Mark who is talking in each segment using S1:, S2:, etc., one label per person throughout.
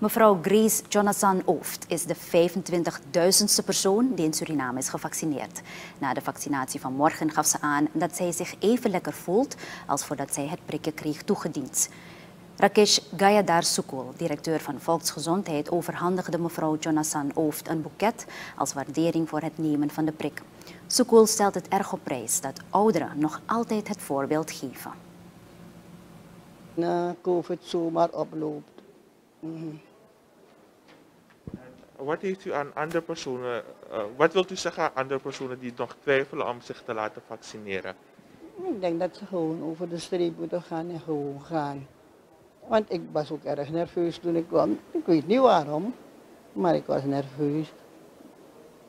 S1: Mevrouw Grace Jonathan Ooft is de 25.000ste persoon die in Suriname is gevaccineerd. Na de vaccinatie van morgen gaf ze aan dat zij zich even lekker voelt als voordat zij het prikje kreeg toegediend. Rakesh Gayadar Sukul, directeur van Volksgezondheid, overhandigde mevrouw Jonathan Ooft een boeket als waardering voor het nemen van de prik. Sukul stelt het erg op prijs dat ouderen nog altijd het voorbeeld geven.
S2: Na COVID zomaar oploopt. Mhm.
S3: Wat heeft u aan andere personen, uh, wat wilt u zeggen aan andere personen die nog twijfelen om zich te laten vaccineren?
S2: Ik denk dat ze gewoon over de streep moeten gaan en gewoon gaan. Want ik was ook erg nerveus toen ik kwam. Ik weet niet waarom, maar ik was nerveus.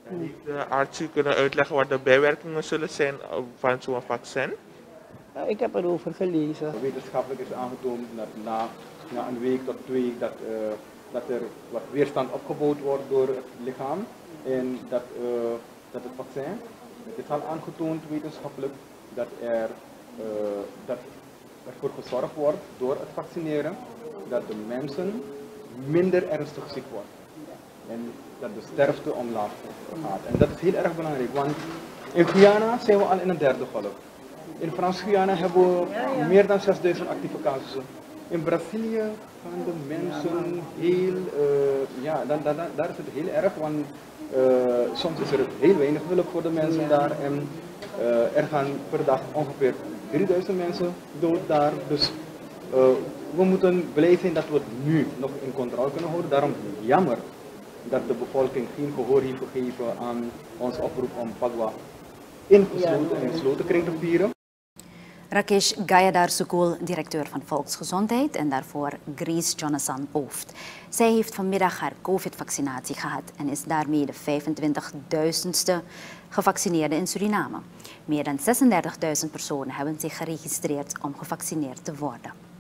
S3: En heeft de arts u kunnen uitleggen wat de bijwerkingen zullen zijn van zo'n vaccin?
S2: Nou, ik heb erover gelezen.
S4: Wetenschappelijk is aangetoond dat na, na een week tot twee dat, uh, dat er wat weerstand opgebouwd wordt door het lichaam. En dat, uh, dat het vaccin, het is al aangetoond wetenschappelijk dat er, uh, dat ervoor gezorgd wordt door het vaccineren dat de mensen minder ernstig ziek worden. En dat de sterfte omlaag gaat. En dat is heel erg belangrijk, want in Guyana zijn we al in een derde golf. In Frans-Guyana hebben we meer dan 6000 actieve casussen. In Brazilië gaan de mensen heel, uh, ja, dan, dan, daar is het heel erg, want uh, soms is er heel weinig hulp voor de mensen daar en uh, er gaan per dag ongeveer 3000 mensen dood daar. Dus we moeten blij zijn dat we het nu nog in controle kunnen houden. Daarom jammer dat de bevolking geen gehoor heeft gegeven aan ons oproep om Pagwa ingesloten en gesloten kring te vieren.
S1: Rakesh Gayadar Sukul, directeur van Volksgezondheid en daarvoor Grace Jonathan Ooft. Zij heeft vanmiddag haar COVID-vaccinatie gehad en is daarmee de 25.000ste gevaccineerde in Suriname. Meer dan 36.000 personen hebben zich geregistreerd om gevaccineerd te worden.